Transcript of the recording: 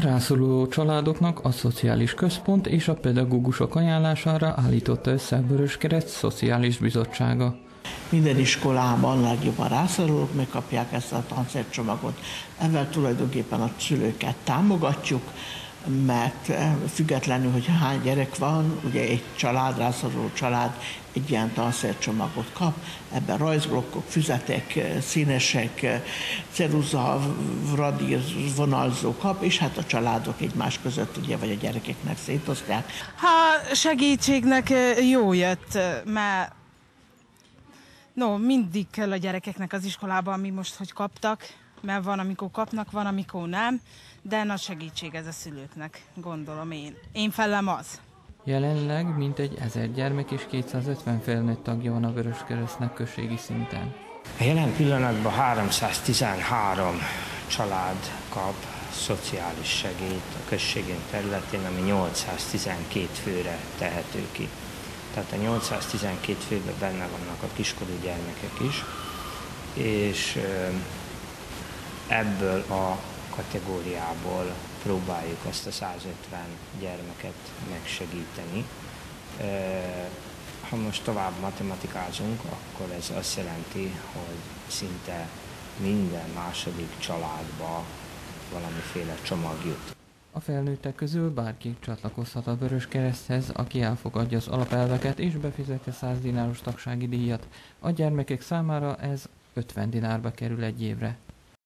A rászoruló családoknak a Szociális Központ és a pedagógusok ajánlására állította össze a Vöröskereszt Szociális Bizottsága. Minden iskolában legjobban rászorulók megkapják ezt a tanszercsomagot. Ezzel tulajdonképpen a szülőket támogatjuk, mert eh, függetlenül, hogy hány gyerek van, ugye egy család, rászoruló család egy ilyen tanszercsomagot kap, ebben rajzblokkok, füzetek, eh, színesek, eh, ceruza, radír, vonalzó kap, és hát a családok egymás között, ugye, vagy a gyerekeknek szétosztják. Ha segítségnek jó jött, mert no, mindig kell a gyerekeknek az iskolában, mi most, hogy kaptak, mert van, amikor kapnak, van, amikor nem, de nagy segítség ez a szülőknek, gondolom én. Én felem az. Jelenleg mintegy ezer gyermek és 250 felnőtt tagja van a Vöröskeresztnek községi szinten. A jelen pillanatban 313 család kap szociális segélyt a községén területén, ami 812 főre tehető ki. Tehát a 812 főben benne vannak a kiskorú gyermekek is, és ebből a kategóriából próbáljuk azt a 150 gyermeket megsegíteni. Ha most tovább matematikázunk, akkor ez azt jelenti, hogy szinte minden második családba valamiféle csomag jut. A felnőttek közül bárki csatlakozhat a Vörös Kereszthez, aki elfogadja az alapelveket és befizeti 100 dináros tagsági díjat. A gyermekek számára ez 50 dinárba kerül egy évre.